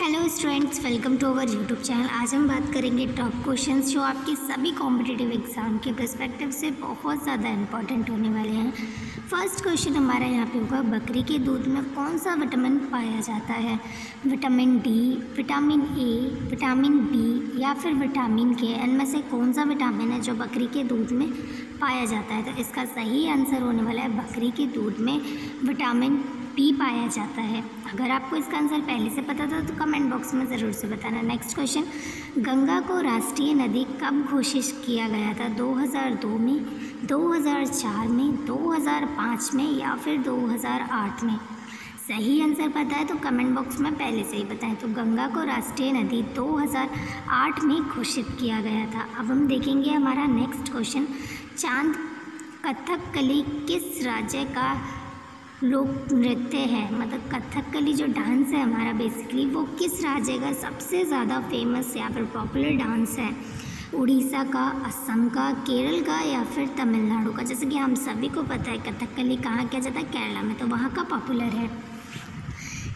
Hello students welcome to our YouTube channel आज हम बात करेंगे टॉप क्वेश्चंस जो आपके सभी कॉम्पिटिटिव एग्ज़ाम के परस्पेक्टिव से बहुत ज़्यादा इंपॉर्टेंट होने वाले हैं। फ़र्स्ट क्वेश्चन हमारा यहाँ पे होगा, बकरी के दूध में कौन सा विटामिन पाया जाता है? Vitamin D vitamin A vitamin B या फिर विटामिन के इनमें से कौन सा विटामिन है जो बकरी के दूध में पाया जाता है? तो इसका सही आंसर होने वाला है, बकरी के दूध में विटामिन पी पाया जाता है। अगर आपको इसका आंसर पहले से पता था तो कमेंट बॉक्स में ज़रूर से बताना। नेक्स्ट क्वेश्चन गंगा को राष्ट्रीय नदी कब घोषित किया गया था? 2002 में 2004 में 2005 में या फिर 2008 में? सही आंसर पता है तो कमेंट बॉक्स में पहले से ही बताएँ। तो गंगा को राष्ट्रीय नदी 2008 में घोषित किया गया था। अब हम देखेंगे हमारा नेक्स्ट क्वेश्चन चाँद कथकली किस राज्य का लोक नृत्य है। मतलब कथकली जो डांस है हमारा बेसिकली वो किस राज्य का सबसे ज़्यादा फ़ेमस या फिर पॉपुलर डांस है? उड़ीसा का, असम का, केरल का या फिर तमिलनाडु का? जैसे कि हम सभी को पता है कथकली कहाँ किया जाता है? केरला में। तो वहाँ का पॉपुलर है।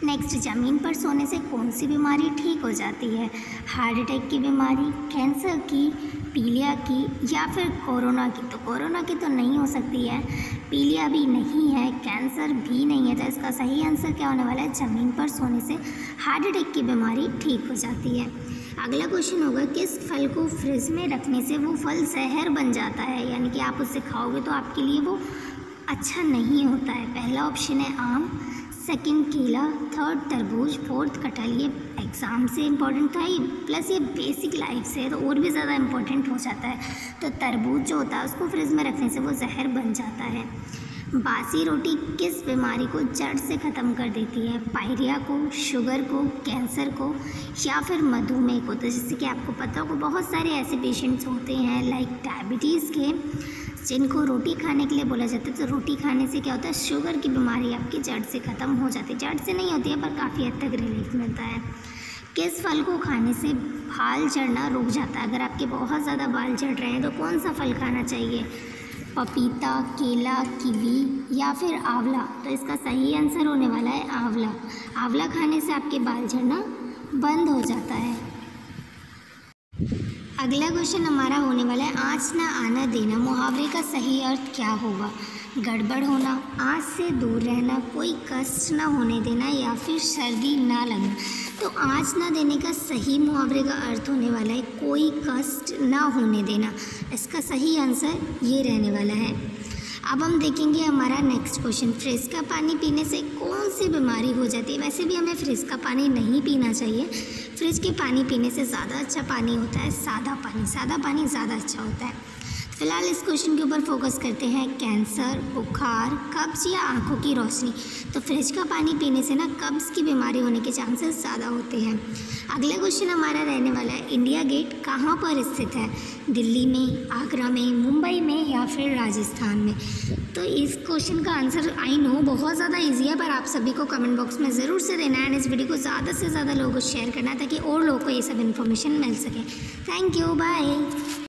नेक्स्ट ज़मीन पर सोने से कौन सी बीमारी ठीक हो जाती है? हार्ट अटैक की बीमारी कैंसर की पीलिया की, या फिर कोरोना की तो कोरोना की तो नहीं हो सकती है। पीलिया भी नहीं है, कैंसर भी नहीं है तो इसका सही आंसर क्या होने वाला है? ज़मीन पर सोने से हार्ट अटैक की बीमारी ठीक हो जाती है। अगला क्वेश्चन होगा, किस फल को फ्रिज में रखने से वो फल जहर बन जाता है? यानी कि आप उसे खाओगे तो आपके लिए वो अच्छा नहीं होता है। पहला ऑप्शन है आम सेकंड केला थर्ड तरबूज फोर्थ कटहल, ये एग्ज़ाम से इम्पोर्टेंट था ये प्लस ये बेसिक लाइफ से तो और भी ज़्यादा इम्पोर्टेंट हो जाता है। तो तरबूज जो होता है, उसको फ्रिज में रखने से वो जहर बन जाता है। बासी रोटी किस बीमारी को जड़ से ख़त्म कर देती है? पायरिया को, शुगर को, कैंसर को, या फिर मधुमेह को? तो जैसे कि आपको पता हो बहुत सारे ऐसे पेशेंट्स होते हैं लाइक डायबिटीज़ के जिनको रोटी खाने के लिए बोला जाता है तो रोटी खाने से क्या होता है, शुगर की बीमारी आपकी जड़ से ख़त्म हो जाती है। जड़ से नहीं होती है, पर काफ़ी हद तक रिलीफ मिलता है। किस फल को खाने से बाल झड़ना रुक जाता है? अगर आपके बहुत ज़्यादा बाल झड़ रहे हैं तो कौन सा फल खाना चाहिए? पपीता, केला, कीवी या फिर आंवला? तो इसका सही आंसर होने वाला है आंवला। आंवला खाने से आपके बाल झड़ना बंद हो जाता है। अगला क्वेश्चन हमारा होने वाला है, आज ना आना देना, मुहावरे का सही अर्थ क्या होगा? गड़बड़ होना, आज से दूर रहना, कोई कष्ट ना होने देना या फिर सर्दी ना लगना? तो आज ना देने का सही मुहावरे का अर्थ होने वाला है, कोई कष्ट ना होने देना। इसका सही आंसर ये रहने वाला है अब हम देखेंगे हमारा नेक्स्ट क्वेश्चन फ्रिज का पानी पीने से कौन सी बीमारी हो जाती है? वैसे भी हमें फ्रिज का पानी नहीं पीना चाहिए। फ्रिज के पानी पीने से ज़्यादा अच्छा पानी होता है, सादा पानी सादा पानी ज़्यादा अच्छा होता है। फ़िलहाल इस क्वेश्चन के ऊपर फोकस करते हैं कैंसर बुखार कब्ज़ या आँखों की रोशनी। तो फ्रिज का पानी पीने से ना कब्ज़ की बीमारी होने के चांसेस ज़्यादा होते हैं। अगला क्वेश्चन हमारा रहने वाला है इंडिया गेट कहाँ पर स्थित है? दिल्ली में, आगरा में, मुंबई में या फिर राजस्थान में? तो इस क्वेश्चन का आंसर आई नो बहुत ज़्यादा ईजी है, पर आप सभी को कमेंट बॉक्स में ज़रूर से देना है। एंड इस वीडियो को ज़्यादा से ज़्यादा लोगों को शेयर करना ताकि और लोगों को ये सब इन्फॉर्मेशन मिल सके। Thank you bye